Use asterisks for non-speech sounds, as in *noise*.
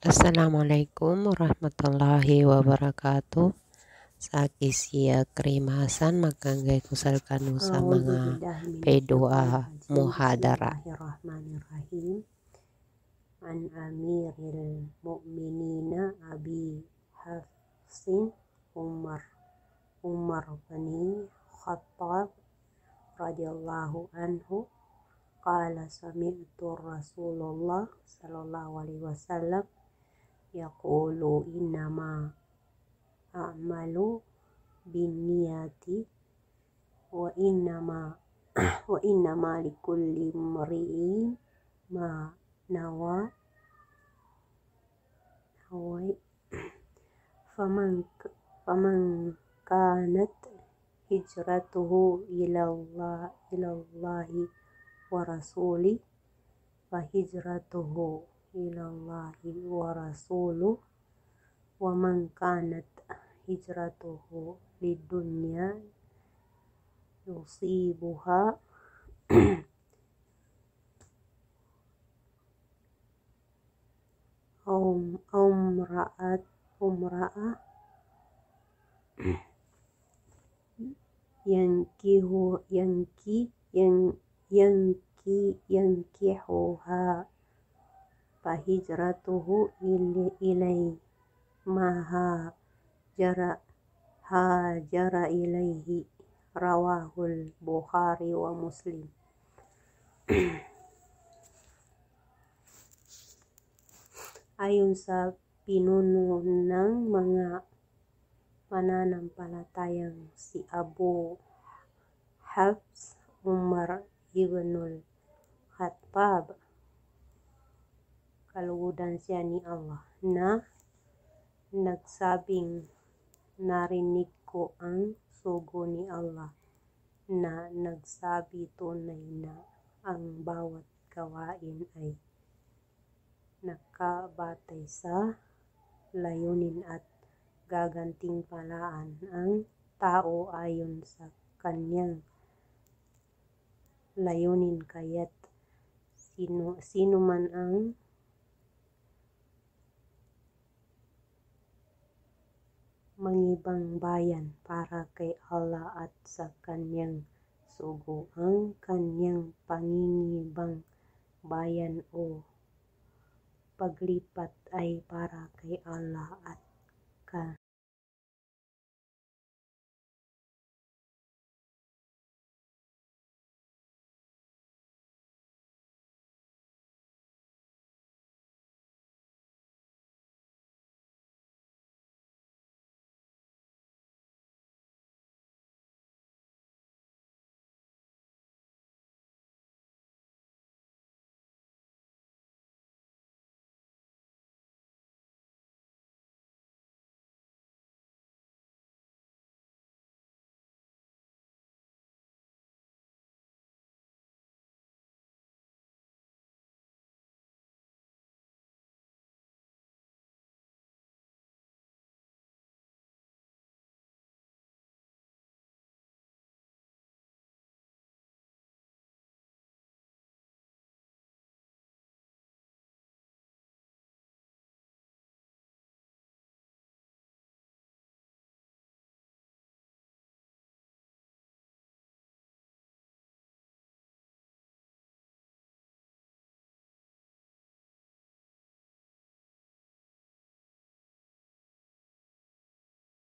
Assalamualaikum warahmatullahi wabarakatuh. Sa kisya krimasan makanggay kusal kanu sa mga pedua muhadara. Bismillahirrahmanirrahim. An Amiril Mu'minina Abi Hafsin Umar Umar bin Khattab radhiyallahu anhu qala sami'tu Rasulullah sallallahu alaihi wasallam يقول إنما أعمل بالنية وإنما *clears throat* وإنما لكل امرئ ما نوى. *clears throat* فمن فمن كانت هجرته إلى الله إلى الله ورسوله فهجرته Ilallahi wa rasuluh. Wa man kanat hijratuhu lidunya yusibuha. Um umra'at umra'ah yankihu yanki yang yanki yankihuha ilai maha jara hajara ilaihi rawahul Bukhari wa Muslim Ayon sa pinuno ng mga mananampalatayang si Abu Hafs Umar ibnul Khattab kalugudan siya ni Allah na nagsabing narinig ko ang sugo ni Allah na nagsabi tunay na ang bawat gawain ay nakabatay sa layunin at gagantimpalaan ang tao ayon sa kanyang layunin. Kaya't sino, sino man ang mangibang bayan para kay Allah at sa kanyang sugo. Ang kanyang pangingibang bayan o paglipat ay para kay Allah at ka